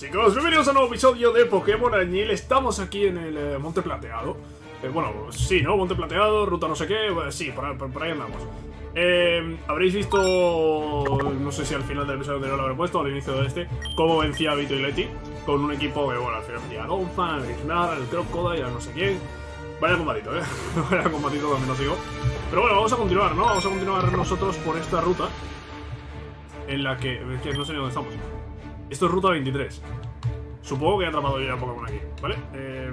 Chicos, bienvenidos a un nuevo episodio de Pokémon Añil. Estamos aquí en el eh, Monte Plateado. Eh, bueno, sí, ¿no? Monte Plateado, ruta no sé qué. Sí, por, por- por ahí andamos. Eh, Habréis visto, no sé si al final del episodio anterior lo habré puesto, o al inicio de este, cómo vencía a Vito y Leti con un equipo que, bueno, al final vencía a Gonzan, al Ignar, al Crocodile, a no sé quién. Vaya combatito, ¿eh? Vaya combatito también os digo. Pero bueno, vamos a continuar, ¿no? Vamos a continuar nosotros por esta ruta en la que... que no sé ni dónde estamos. Esto es ruta 23. Supongo que he atrapado ya Pokémon aquí, ¿vale? Eh,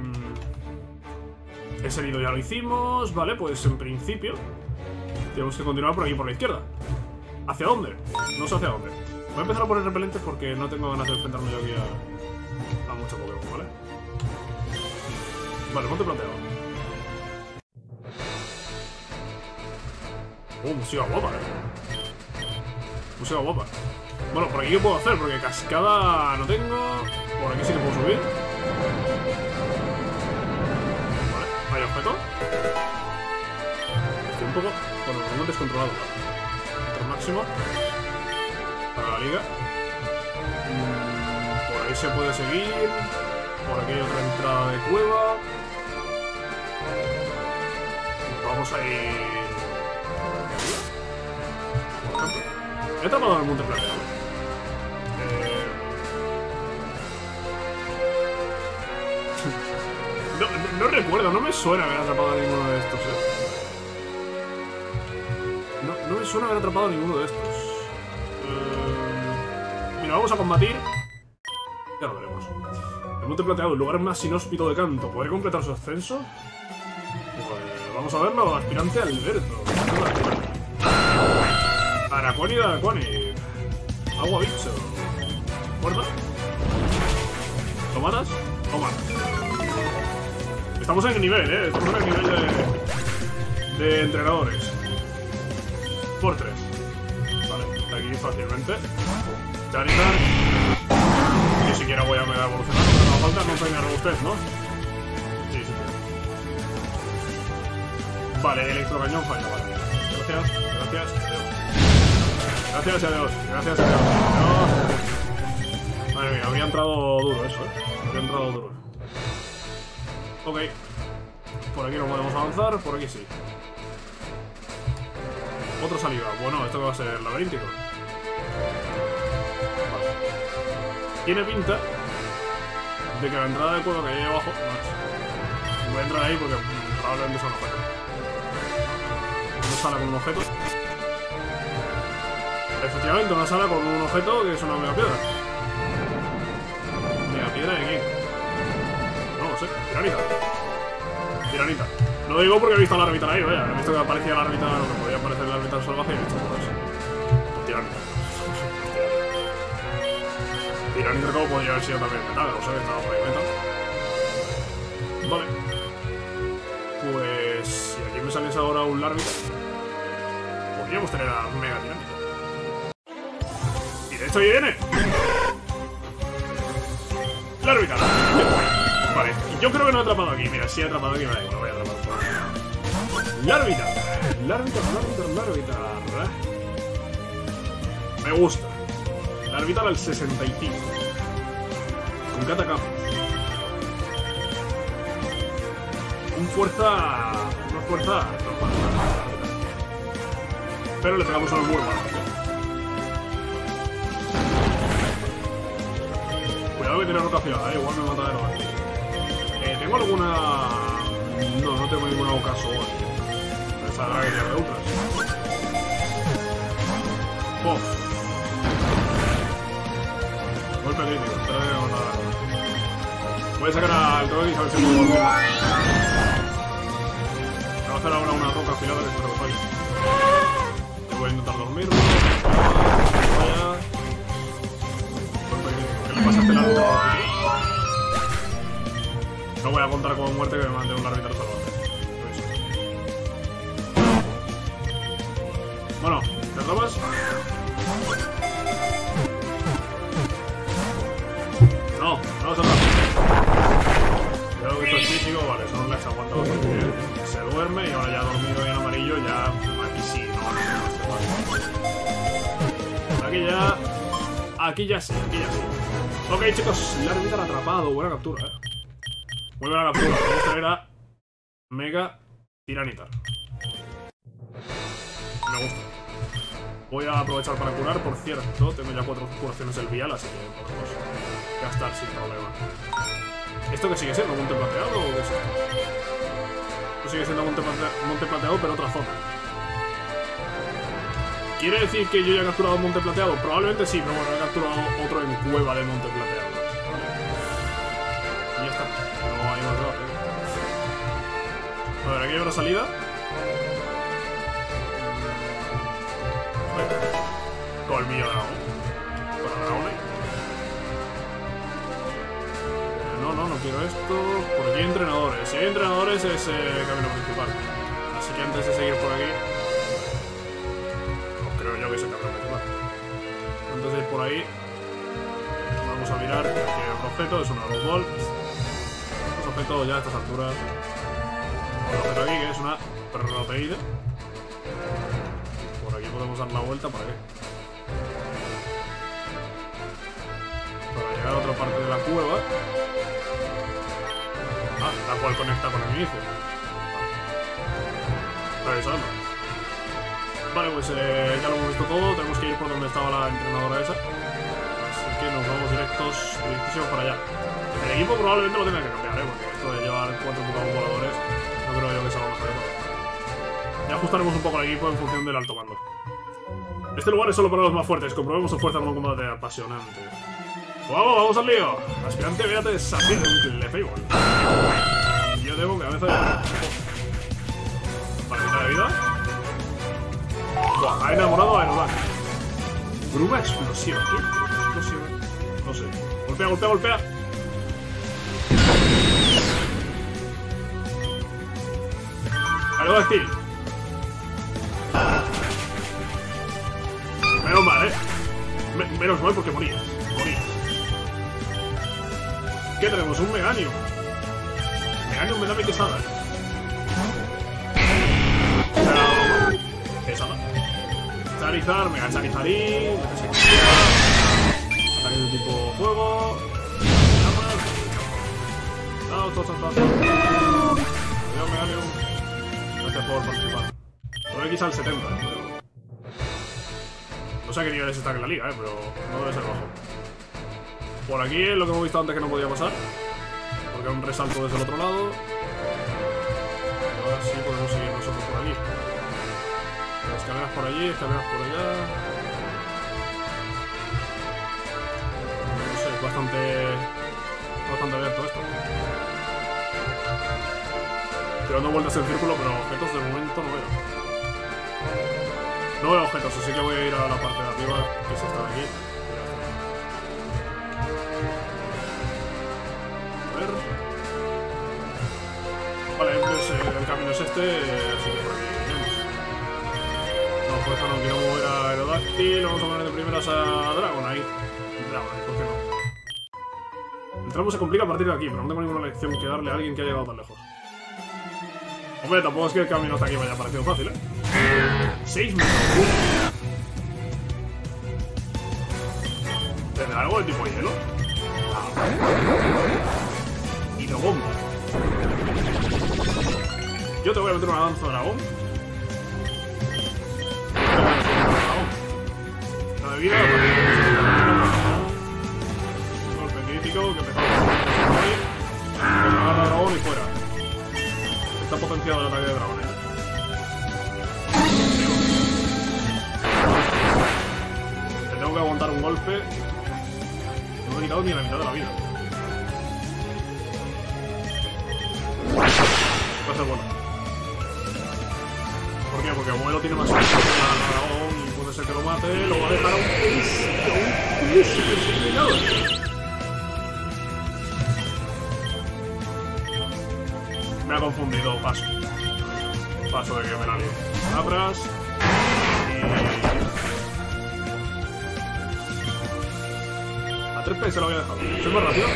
ese herido ya lo hicimos, ¿vale? Pues en principio tenemos que continuar por aquí, por la izquierda. ¿Hacia dónde? No sé hacia dónde. Voy a empezar a poner repelentes porque no tengo ganas de enfrentarme yo aquí a, a mucho Pokémon, ¿vale? Vale, monte planteado. Uh, guapa, eh. Música guapa. Bueno, por aquí qué puedo hacer, porque cascada no tengo. Por aquí sí que puedo subir. Vale, hay objeto. Un poco el volumen descontrolado. Control máximo. Para la liga. Mm, Por ahí se puede seguir. Por aquí hay otra entrada de cueva. Vamos a ir. He tapado el monte plateado. No, recuerdo, no me suena haber atrapado a ninguno de estos, eh. No, no me suena haber atrapado a ninguno de estos. Eh, Mira, vamos a combatir. Ya lo veremos. El monte plateado, el lugar más inhóspito de canto. ¿Podré completar su ascenso? Pues vamos a verlo, aspirante Alberto. Araconi de Araconi. Agua bicho. ¿Muerta? ¿Lo matas? Lo matas. Estamos en el nivel, eh. Estamos en el nivel de, de entrenadores. Por tres. Vale, aquí fácilmente. Charizard. Ni siquiera voy a me evolucionar. No me falta no peinar usted, ¿no? Sí, sí. Vale, electrocañón falla, vale. Gracias, gracias. Gracias y adiós, gracias y adiós. No. Madre mía, había entrado duro eso, eh. Había entrado duro. Ok. Por aquí no podemos avanzar, por aquí sí. Otra salida. Bueno, esto que va a ser laberíntico. Vale. Tiene pinta de que la entrada de cueva que hay abajo no es. Voy a entrar ahí porque probablemente sea un objeto. Una sala con un objeto. Efectivamente, una sala con un objeto que es una mega piedra. ¿Mega piedra de quién? No lo sé. Tiranita. Tiranita. Lo digo porque he visto a la árbitra ahí, vaya. He visto que aparecía la árbitra, lo que podía aparecer la árbitra salvaje y he dicho por. Pues Tiranita. Tiranita como podría haber sido también metal, no sé, estaba por ahí metal. Vale. Pues si aquí me saliese ahora un árbitra, podríamos tener a Mega Tiranita. Ahí viene. La. Vale, yo creo que no he atrapado aquí. Mira, sí he atrapado aquí, vale, no voy a atrapar. La órbita. La órbita, la. Me gusta. La al 65. Con atacamos. Un fuerza. Una fuerza. Pero le pegamos a los huevos. Cuidado que roca afilada, eh, igual me mata de nuevo. Eh, ¿Tengo alguna...? No, no tengo ninguna aquí. Esa era que de ultras. Pof. Golpe crítico, espera que no nada. Voy a sacar al Troy y a ver si puedo volver. Va a hacer ahora una roca afilada que falle. Yo voy a intentar dormir. Vaya. No voy a contar como muerte que me mande un árbitro salvaje. Pues. Bueno, ¿te atrapas? No, no se atrapa. Creo que esto es físico, vale, son las aguanta bastante bien. Se duerme y ahora ya dormido y en amarillo, ya aquí sí, no, no, no, no, no. Aquí ya sí, aquí ya sí. Ok, chicos, Larvitar atrapado. Buena captura, eh. Muy buena captura. Vamos a traer a Mega Tiranitar. Me gusta. Voy a aprovechar para curar, por cierto. Tengo ya cuatro curaciones del vial, así que podemos gastar sin problema. ¿Esto que sigue siendo? ¿Monte plateado o qué es esto? Esto sigue siendo monte plateado, pero otra zona. ¿Quiere decir que yo ya he capturado monte plateado? Probablemente sí, pero bueno, he capturado otro en cueva de monte plateado. Y ya está. No hay más debate. A ver, aquí hay una salida. Colmillo de dragón. Para dragones. Eh, No, no, no quiero esto. Por aquí hay entrenadores. Si hay entrenadores es eh, camino principal. Así que antes de seguir por aquí... Que de ir por ahí... Vamos a mirar que otro objeto. Es un Arrow Bolt. Los objetos ya a estas alturas... Otro objeto aquí que es una proteína. Por aquí podemos dar la vuelta. ¿Para qué? Para llegar a otra parte de la cueva. Ah, la cual conecta con el inicio. Anda. Vale, pues eh, ya lo hemos visto todo. Tenemos que ir por donde estaba la entrenadora esa. Así que nos vamos directos, directísimos para allá. El equipo probablemente lo tenga que cambiar, ¿eh? Porque esto de llevar cuatro Pokémon voladores no creo yo que sea lo más adecuado. Ya ajustaremos un poco el equipo en función del alto mando. Este lugar es solo para los más fuertes. Comprobemos su fuerza como un combate apasionante. ¡Vamos, vamos al lío! Aspirante, desafío un Clefable. Yo debo cabeza de... Para mitad de vida. Buah, ha enamorado a Aerobac. Bruma explosiva. ¿Qué explosiva? No sé. Golpea, golpea, golpea. Aerodactyl. Menos mal, eh. Me- menos mal porque morías. Morías. ¿Qué tenemos? Un Meganium. Meganium me da mi quesada. Quesada. Charizard, Mega Charizarín. Ataque de tipo fuego. Llamas. Chao. Adiós, Meganium. Gracias por participar. Por X al 70. pero- No sé a qué niveles está en la liga, eh, pero no debe ser bajo. Por aquí es lo que hemos visto antes que no podía pasar. Porque un resalto desde el otro lado. Y ahora sí podemos Escaleras por allí, escaleras por allá. No sé, es bastante. bastante abierto esto. Estoy dando vueltas en círculo, pero objetos de momento no veo. No veo objetos, así que voy a ir a la parte de arriba, que es esta de aquí. A ver. Vale, pues el camino es este, así que por aquí iremos. No, no quiero mover a Aerodactyl, vamos a poner de primeras a Dragonite. Dragonite, ¿por qué no? El tramo se complica a partir de aquí, pero no tengo ninguna lección que darle a alguien que ha llegado tan lejos. Hombre, tampoco es que el camino hasta aquí vaya parecido fácil, ¿eh? 6 metros. ¿Tendrá algo de tipo hielo? Ah. Hidrobomba. Yo te voy a meter una danza dragón. Potenciado el ataque de dragones. Te tengo que aguantar un golpe. No he quitado ni la mitad de la vida. Va a ser bueno. ¿Por qué? Porque como él lo tiene más la dragón y puede ser que lo mate, lo va a dejar a un confundido, paso. Paso de que me la lío. Atrás. Y... A 3P se lo había dejado. Soy más rápido.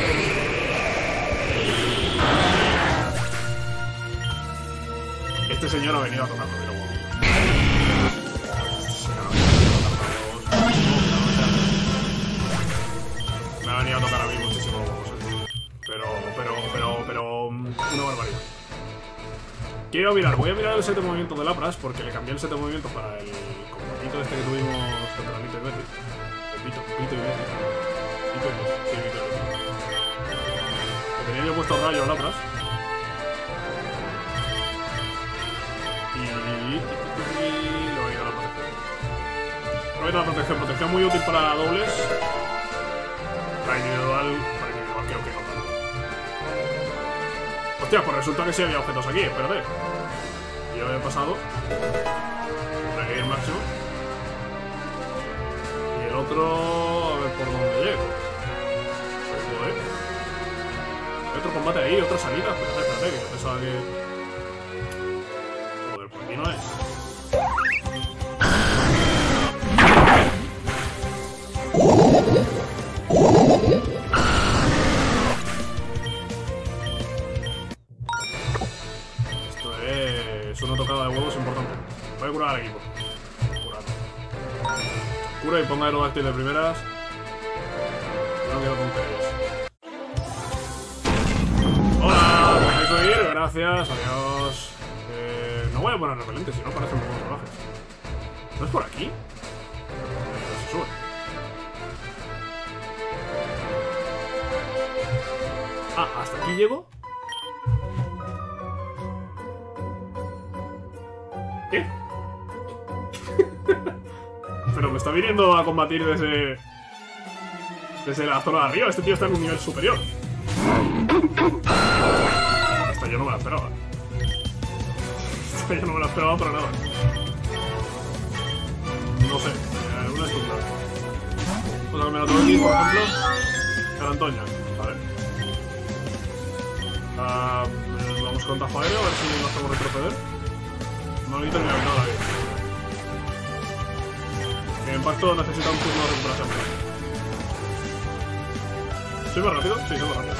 Este señor ha venido a tocarlo, pero bueno. Quiero mirar, voy a mirar el set de movimiento de Lapras porque le cambié el set de movimiento para el combatito este que tuvimos contra Lito y Betty. O Vito, Vito y Betty. Vito y. Que tenía yo puesto rayo a Lapras. Y... y- Le voy a ir a la protección. Le voy a ir a la protección. Protección muy útil para dobles. Para individual... Para individual creo que no. Hostia, pues resulta que sí había objetos aquí, espérate. Yo he pasado. Tendré que ir máximo. Y el otro... A ver por dónde llego. Joder. Hay otro combate ahí, otra salida. Espérate, espérate, que yo pensaba que... Joder, por aquí no es. Ponga aerodáctil de primeras. No quiero tonterías. Hola, ¿me dejo ir? Gracias, adiós. Eh, no voy a poner repelente, si no parecen un poco salvajes. ¿No es por aquí? Pues se sube. Ah, ¿hasta aquí llego? Está viniendo a combatir desde... Desde la zona de arriba. Este tío está en un nivel superior. Esta yo no me la esperaba. Esta yo no me la esperaba para nada. No sé. eh, una. Cosa que me la tengo aquí, por ejemplo. El Antoña. A ver. Ah, eh, vamos con aéreo, a ver si lo hacemos retroceder. No ni terminado nada bien. El impacto necesita un turno de recuperación. ¿Soy más rápido? Sí, soy más rápido.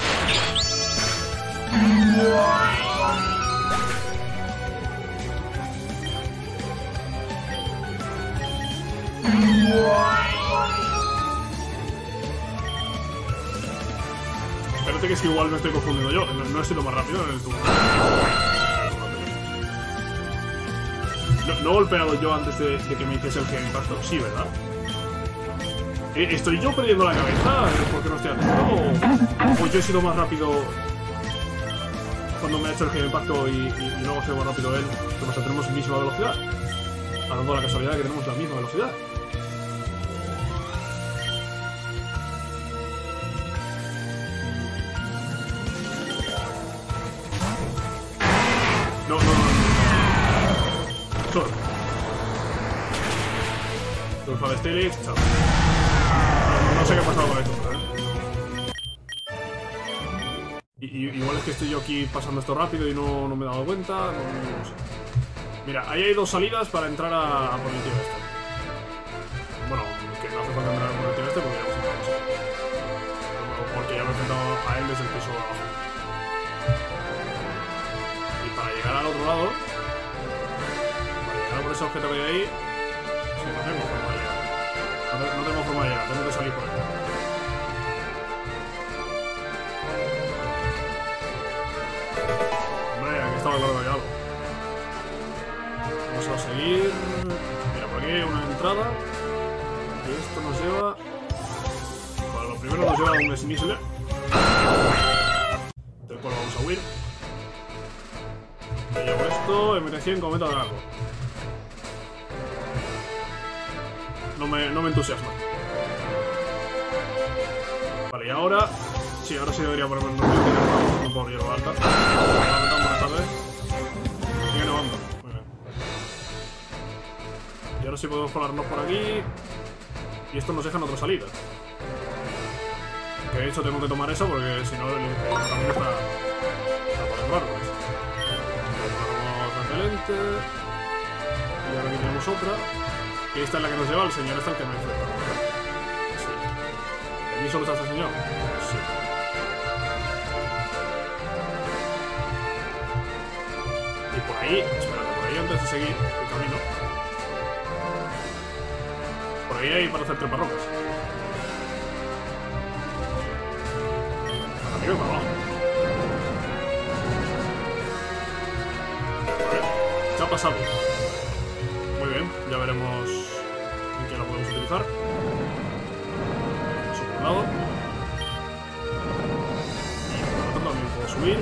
Espérate que es que igual me estoy confundiendo yo. No, no he sido más rápido en el turno. No, he golpeado yo antes de, de que me hiciese el que impacto. Sí, ¿verdad? Eh, ¿Estoy yo perdiendo la cabeza porque no estoy haciendo? ¿O, o yo he sido más rápido cuando me ha hecho el que impacto y, y- y luego sido más rápido él? Que pues tenemos misma velocidad. Dando la casualidad de que tenemos la misma velocidad. Stilix, chao. No, sé qué ha pasado con esto, ¿eh? Igual es que estoy yo aquí pasando esto rápido y no, no me he dado cuenta. No, sé. Mira, ahí hay dos salidas para entrar a, a por el tío este. Bueno, que no hace falta entrar a por el tío este porque ya hemos entrado Porque ya me he enfrentado a él desde el piso abajo. Y para llegar al otro lado, para llegar por ese objeto que hay ahí, sí, no tengo tengo forma de llegar, tengo que salir por ahí. Hombre, aquí estaba claro que hay algo. Vamos a seguir. Mira, por aquí hay una entrada. Y esto nos lleva. Bueno, lo primero nos lleva a un Snisler. Del cual vamos a huir. Me llevo esto, MT100, cometa de largo. No me, no me entusiasma. Vale, y ahora. Sí, ahora sí debería ponerme en normal. No puedo llevar alta. Sigue nevando. Y ahora sí podemos colarnos por aquí. Y esto nos deja en otra salida. Que de hecho tengo que tomar esa porque si no el, el camino está, está por otro árboles. Repelente. Y ahora aquí tenemos otra. Y esta es la que nos lleva al señor este al que me enfrenta. Sí. ¿Aquí solo está este señor? Sí. Y por ahí, espérate, por ahí antes de seguir el camino. Por ahí hay para hacer treparrocas. arriba y para abajo. Vale. Chapa sabio. Muy bien, ya veremos en qué la podemos utilizar. Lado. También puedo subir.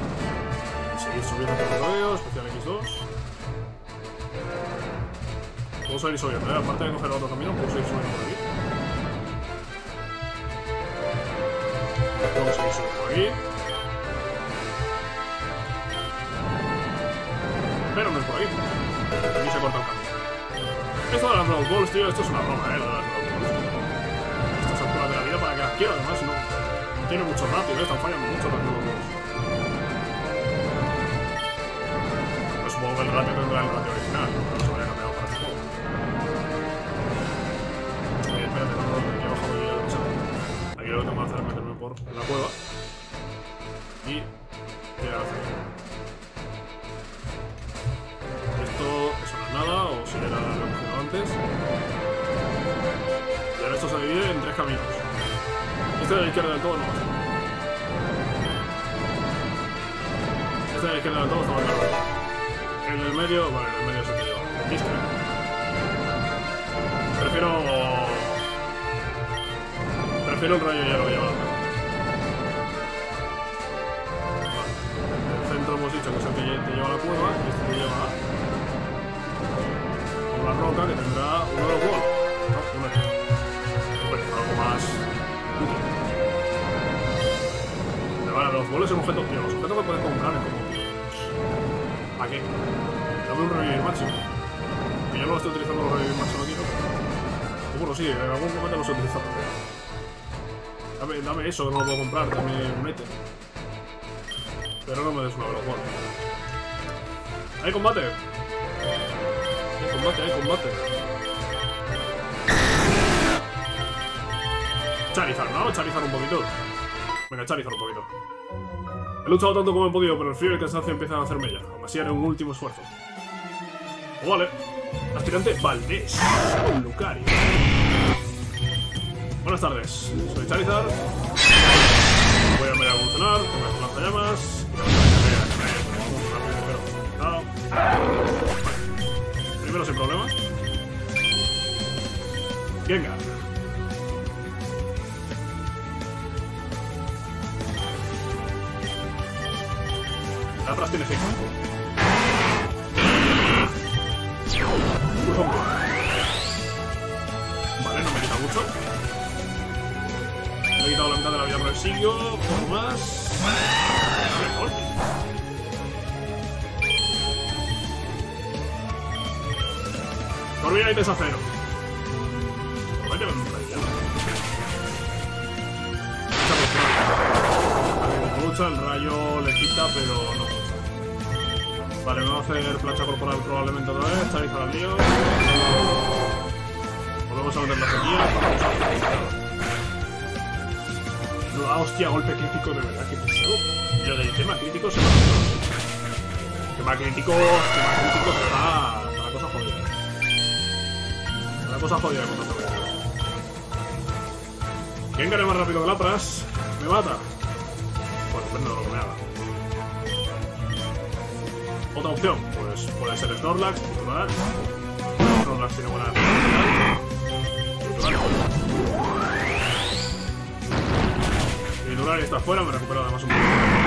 Seguir subiendo por rodeo, especial X2. Puedo seguir subiendo, ¿eh? aparte de coger otro camino, puedo seguir subiendo por aquí. Puedo seguir subiendo por aquí. Pero no es por aquí. Aquí se corta el camino. Esto de las Blood Balls, tío, esto es una broma, ¿eh? Además, no, no tiene mucho ratio, ¿eh? Están fallando mucho Blood Balls. Pues supongo que el ratio tendrá el ratio original, no se vaya cambiado para este juego. Espérate, no, no, lo Aquí lo que tengo que hacer es meterme por la cueva. Y llegar hacia aquí. Esto, eso no es nada, o si era lo que antes. Y ahora esto se divide en tres caminos. Este de la izquierda del todo no va a ser. Este de la izquierda del todo está. En el medio, vale, el medio se te lleva. Listo. Prefiero. Prefiero el rayo ya lo lleva. Vale. El centro hemos dicho que es el que te lleva a la cueva y este te lleva a una roca que tendrá uno de los. Vale, los walls es un objeto, tío. Los objetos que puedes comprar es como. ¿Para qué? Dame un revivir máximo. Que yo no lo estoy utilizando los revivir máximo aquí. Y bueno, sí, en algún momento los he utilizado. Dame, dame eso que no lo puedo comprar, dame un ETE. Pero no me des una Wall. ¡Hay combate! Hay combate, hay combate. Charizard, ¿no? Charizard un poquito. Venga, Charizard un poquito. He luchado tanto como he podido, pero el frío y el cansancio empiezan a hacerme ya. Aún así haré un último esfuerzo. Oh, vale. Aspirante Valdés. Lucario. Buenas tardes. Soy Charizard. Voy a ver a evolucionar. Las lanzallamas. Primero sin problemas. Venga. Atrás tiene 5. Vale, no me quita mucho. Le he quitado la mitad de la vida por el. Por más. Corvina y desacero. Vale, me el rayo le quita, pero no. Vale, me va a hacer plancha corporal probablemente otra vez. Charizard al lío. Volvemos a meter la sequía. No, ah, hostia, golpe crítico de verdad, que pesado. Yo del tema crítico se me ha Tema crítico, tema crítico, pero está, está la cosa jodida. Está la cosa jodida con. ¿Quién gane más rápido que Lapras? Me mata. Pues depende de lo que me haga. Otra opción, pues puede ser Snorlax, titular. Snorlax tiene buena. Titular. Titular está fuera, me recupero además un poco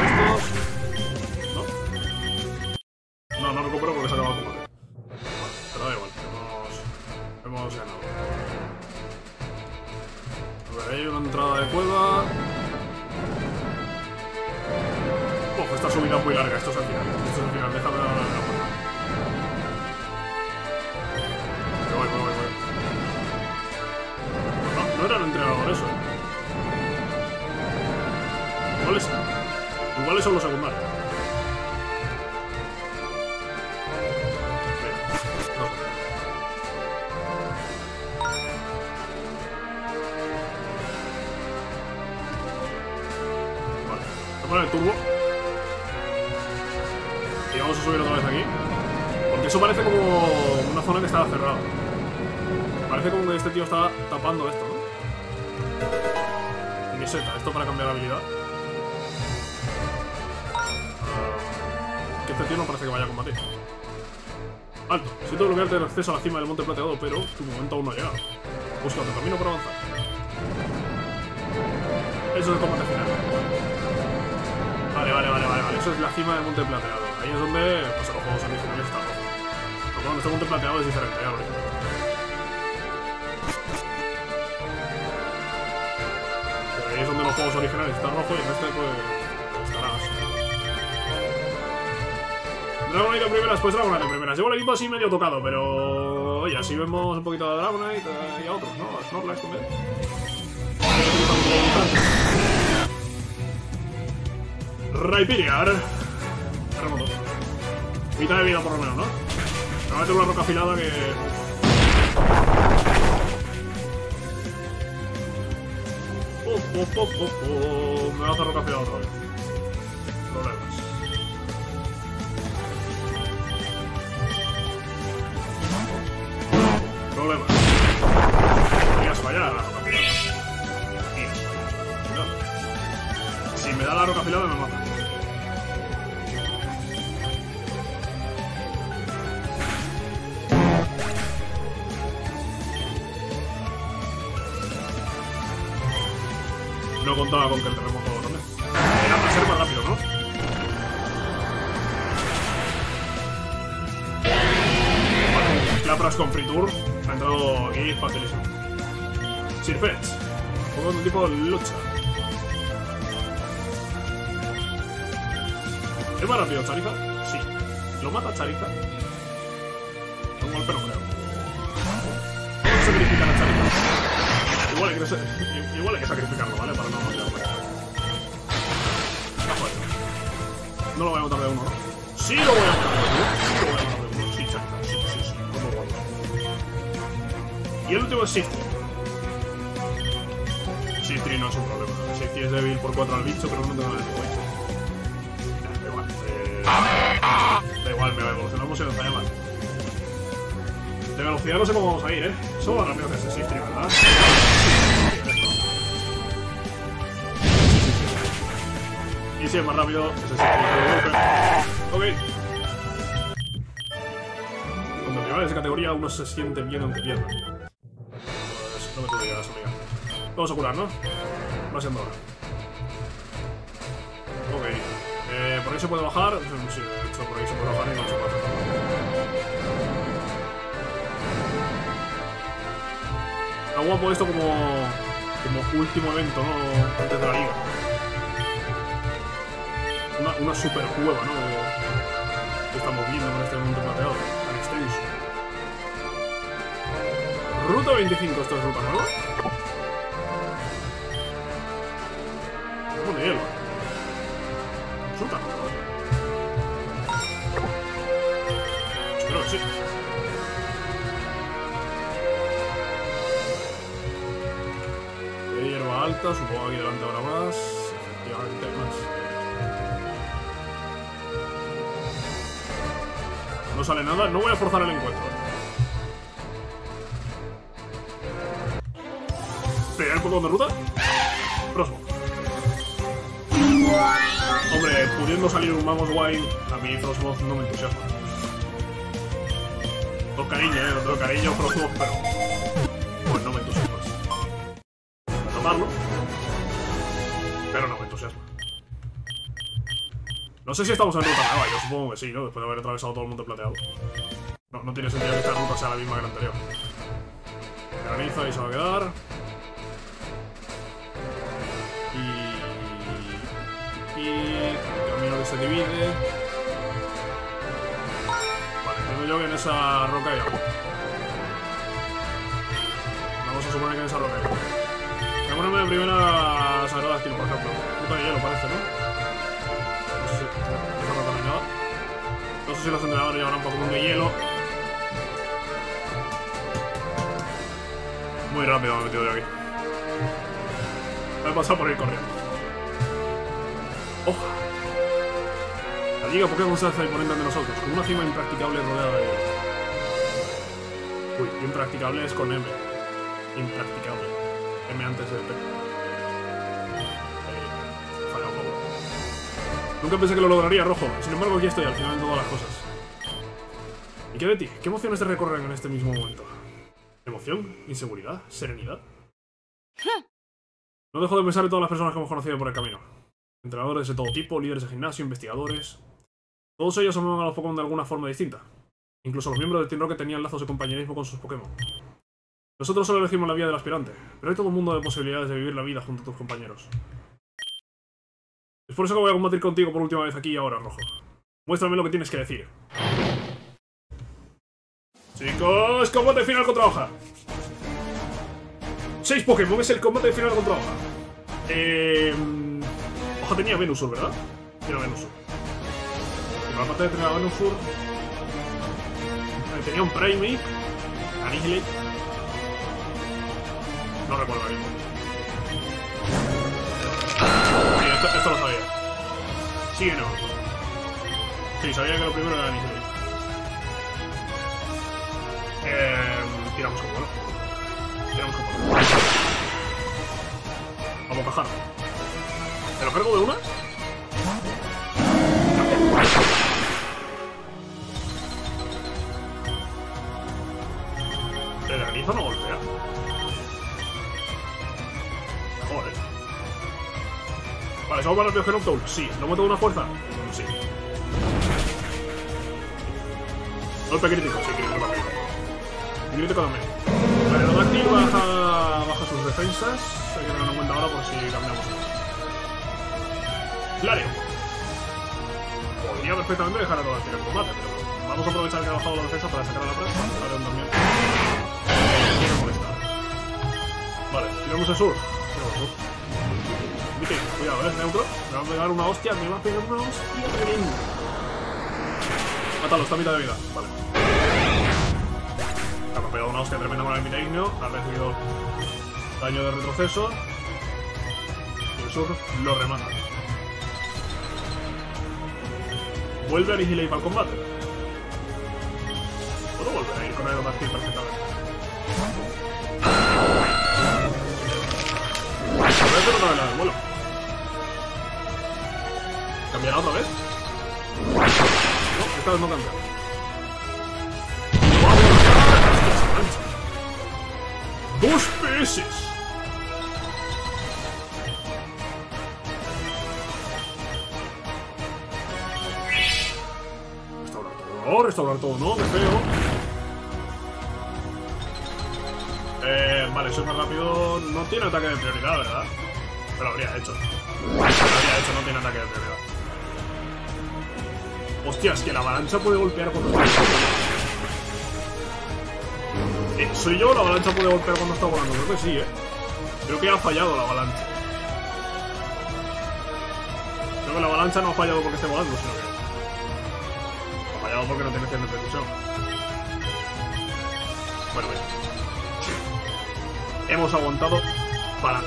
este no parece que vaya a combatir. Alto. Siento bloquearte el acceso a la cima del monte plateado, pero tu momento aún no ha llegado. Busca otro camino para avanzar. Eso es el combate final. Vale, vale, vale, vale, vale. Eso es la cima del monte plateado. Ahí es donde pues, los juegos originales están. Pero bueno, este monte plateado es diferente, ya. Pero ahí es donde los juegos originales están rojo y en este pues Dragonite de primeras, pues Dragonite de primeras. Llevo el equipo así medio tocado, pero... Oye, así vemos un poquito de Dragonite eh, y a otros, ¿no? A Snorlax también. Raipiriar. Terremoto. Mitad de vida por lo menos, ¿no? Me va a meter una roca afilada que... Oh, oh, oh. Me va a hacer roca afilada otra vez. Roca afilada me. No contaba con que el terremoto también. Era para ser más rápido, ¿no? Vale, Lapras con Free Tour. Ha entrado aquí facilísimo. Sirfetch. Juego de un tipo lucha. ¿Es más rápido Charizard? Sí. ¿Lo mata Charizard? Un golpe no creo. ¿Cómo se verifica la Charizard? Igual hay que, sacrificarlo, ¿vale? Para no matarlo. Ah, joder. No lo voy a matar de uno, ¿no? ¡Sí lo voy a matar de uno! ¡Sí lo voy a matar de uno! Sí, Charizard, sí, sí, sí. Como guapos. Y el último es Shiftry. Shiftry no es un problema. Shiftry es débil por 4 al bicho, pero no tengo nada de da igual, me evolucionamos y nos vaya mal. De velocidad no sé cómo vamos a ir, ¿eh? Eso va rápido que ese Shiftry, ¿verdad? Y si es más rápido, ese Shiftry. Ok. Cuando rivales de categoría uno se siente bien aunque pierda. Pues no me te digas, amiga. Vamos a curar, ¿no? Va siendo hora. ¿Por ahí se puede bajar? Sí, de hecho, por ahí se puede bajar y no se puede hacer. Está guapo esto como, como último evento, ¿no? Antes de la liga. Una, una super cueva, ¿no? Que estamos viendo con este mundo plateado, tan extenso. Ruta 25, esto es ruta, ¿no? Eh, supongo que aquí delante habrá más. Efectivamente más. No sale nada, no voy a forzar el encuentro. ¿Pegar un poco de ruta? Próximo. Hombre, pudiendo salir un Mamos Wine, a mí Frostmoth no me entusiasma. Con cariño, eh, con cariño Frostmoth, pero... No sé si estamos en ruta nueva, yo supongo que sí, ¿no? Después de haber atravesado todo el monte plateado. No, no tiene sentido que esta ruta sea la misma que la anterior. Graniza y se va a quedar. Y... Y... El camino que se divide... Vale, entiendo yo que en esa roca hay agua. Vamos a suponer que en esa roca hay agua. Voy a de primera Sagrada Skill, por ejemplo. Puta de hielo parece. No si los entrenadores llevarán Pokémon de hielo. Muy rápido me he metido yo aquí. Me he pasado por ir corriendo. ¡Ojo! La liga Pokémon se hace imponente ante nosotros, con una cima impracticable rodeada de... Uy, impracticable es con M. Impracticable. M antes del P. Nunca pensé que lo lograría, Rojo. Sin embargo, aquí estoy al final de todas las cosas. ¿Y qué de ti? ¿Qué emociones te recorren en este mismo momento? ¿Emoción? ¿Inseguridad? ¿Serenidad? No dejo de pensar en todas las personas que hemos conocido por el camino. Entrenadores de todo tipo, líderes de gimnasio, investigadores... Todos ellos aman a los Pokémon de alguna forma distinta. Incluso los miembros del Team Rocket tenían lazos de compañerismo con sus Pokémon. Nosotros solo elegimos la vía del aspirante, pero hay todo un mundo de posibilidades de vivir la vida junto a tus compañeros. Es por eso que voy a combatir contigo por última vez aquí y ahora, Rojo. Muéstrame lo que tienes que decir. Chicos, combate final contra hoja. Seis Pokémon es el combate final contra hoja. Eh, hoja tenía Venusur, ¿verdad? Tiene Venusur. Pero aparte de tener a Venusur... Tenía un Primate. Annihilate. No recuerdo bien. Esto, lo sabía. Sí o no. Sí, sabía que lo primero era Annihilate. Eh, tiramos con vuelo. Tiramos con vuelo. A bocajar. ¿Te lo cargo de una? Vale, ¿somos más rápidos que Noctowl? Sí. ¿Lo meto de una fuerza? Sí. Golpe crítico, sí, crítico también. Crítico también. Vale, Rodactyl baja, baja sus defensas. Hay que tener en cuenta ahora por si cambiamos. Lario. Podría perfectamente dejar a Rodactyl en combate, pero vamos a aprovechar que ha bajado la defensa para sacar a la presa. Larion también. Quiere molestar. Vale, tiramos el sur. Tiramos el sur. Vite, cuidado, eh, neutro. Me va a pegar una hostia, me va a pegar una hostia tremenda. Mátalo, está a mitad de vida. Vale. Me ha pegado una hostia tremenda con el igneo. Ha recibido daño de retroceso. Y el sur lo remata. Vuelve a Annihilate para el combate. Puedo volver a ir con Aerodactyl perfectamente. Voy a hacer otra vez la. ¿Cambiará otra vez? No, esta vez no cambia. ¡Dos veces! Restaurar todo, restaurar todo, ¿no? Qué feo. Eh, vale, soy más rápido. No tiene ataque de prioridad, ¿verdad? Pero lo habría hecho. Lo habría hecho, no tiene ataque de prioridad. Hostia, es que la avalancha puede golpear cuando está eh, ¿Soy yo o la avalancha puede golpear cuando está volando? Creo que sí, ¿eh? Creo que ha fallado la avalancha. Creo que la avalancha no ha fallado porque esté volando, sino que... Ha fallado porque no tiene cien de precisión. Bueno, bien. Hemos aguantado para...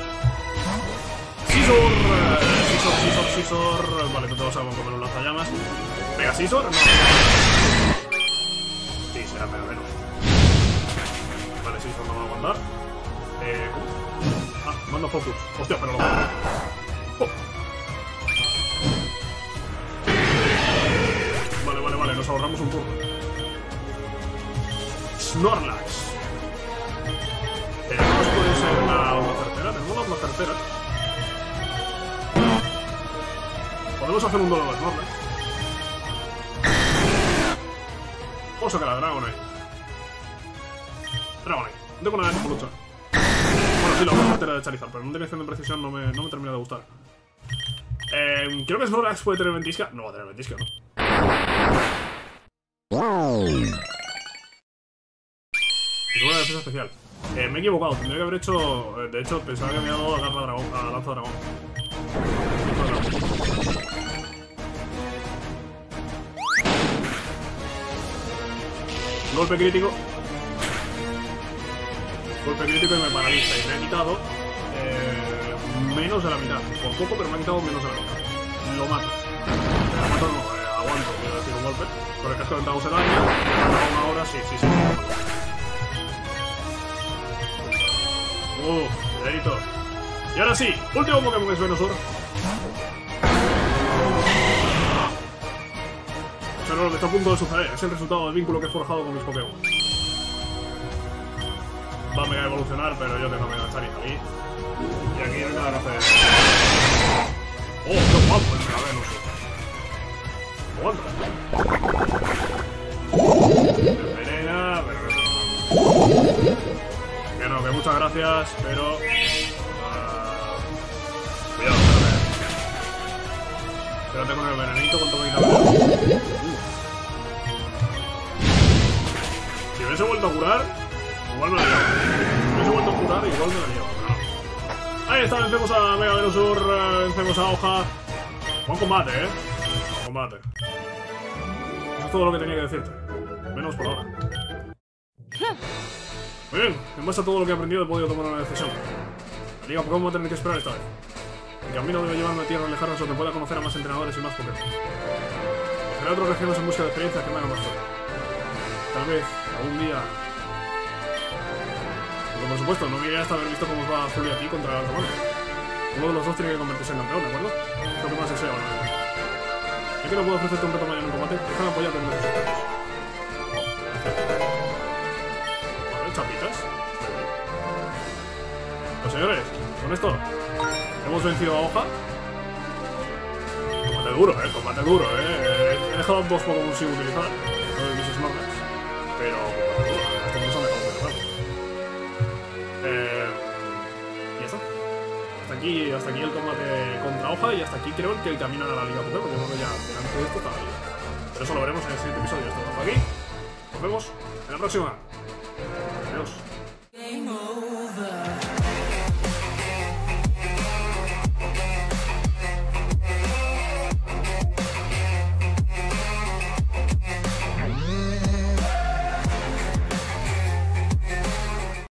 ¡Scizor! Eh, ¡Scizor, Scizor, Scizor! Vale, que todos sabemos comer un lanzallamas. ¿Mega Scizor? No. Sí, será Mega Venus. Vale, Scizor no va a aguantar. Eh, ¿cómo? Ah, mando Focus. Hostia, pero lo... Oh. Vale, vale, vale, nos ahorramos un turno. Snorlax. Tenemos puede ser una, una tercera, tenemos una tercera. Podemos hacer un duelo de Snorlax. Vamos a sacar a Dragonite. Dragonite. No tengo nada que lucha. Bueno, sí, la otra cartera de Charizard, pero en dirección de precisión no me, no me termina de gustar. Eh, creo que Snorlax puede tener ventisca. No va a tener ventisca, ¿no? La defensa especial. Eh, me he equivocado, tendría que haber hecho. eh, de hecho, pensaba que había dado a garra dragón, a lanza dragón. Golpe crítico. Golpe crítico y me paraliza. Y me ha quitado eh, menos de la mitad. Por poco, pero me ha quitado menos de la mitad. Lo mato. Lo mato no, eh, aguanto, quiero decir, un golpe. Con el casco el daño. Una hora, sí, sí, sí. Uh, cuidadito. Y ahora sí, último Pokémon que es Venusaur. Es lo que está a punto de suceder. Es el resultado del vínculo que he forjado con mis Pokémon. Va a mega evolucionar, pero yo tengo Mega Charizard ahí. Y aquí venga a hacer... ¡Oh, qué guapo el Mega! ¡Aguanta! Me envenena, pero... Que no, que muchas gracias, pero... ah, Cuidado, espérate. Espérate con el venenito, ¿cuánto me quita Si hubiese vuelto a curar, igual me la liaba. Si hubiese vuelto a curar, igual me la liaba. Ahí está, vencemos a Mega Venusaur, eh, vencemos a Hoja. Buen combate, eh. Buen combate. Eso es todo lo que tenía que decirte. Menos por ahora. Muy bien, en base a todo lo que he aprendido he podido tomar una decisión. La Liga Pokémon va a tener que esperar esta vez. El camino debe llevarme a tierras lejanas donde pueda conocer a más entrenadores y más Pokémon. A otras regiones en busca de experiencias que me hagan más fuerte. Tal vez, algún día... Por supuesto, no iré hasta haber visto cómo va Zuliati contra Altamano. Uno de los dos tiene que convertirse en campeón, ¿de acuerdo? Es lo que más deseo ahora. Ya que no puedo ofrecerte un reto mañana en combate, déjame apoyarte en los. Vale, chapitas. Pues señores, con esto hemos vencido a Hoja. Combate duro, eh, combate duro, eh. He dejado dos Pokémon sin utilizar, pero estos dos han dejado muy claro. Eh, y ya está. Hasta aquí, hasta aquí el combate contra Hoja y hasta aquí creo que el camino a la Liga Pokémon, porque que ya delante de esto está la Liga. Pero eso lo veremos en el siguiente episodio. Esto aquí. Nos vemos en la próxima.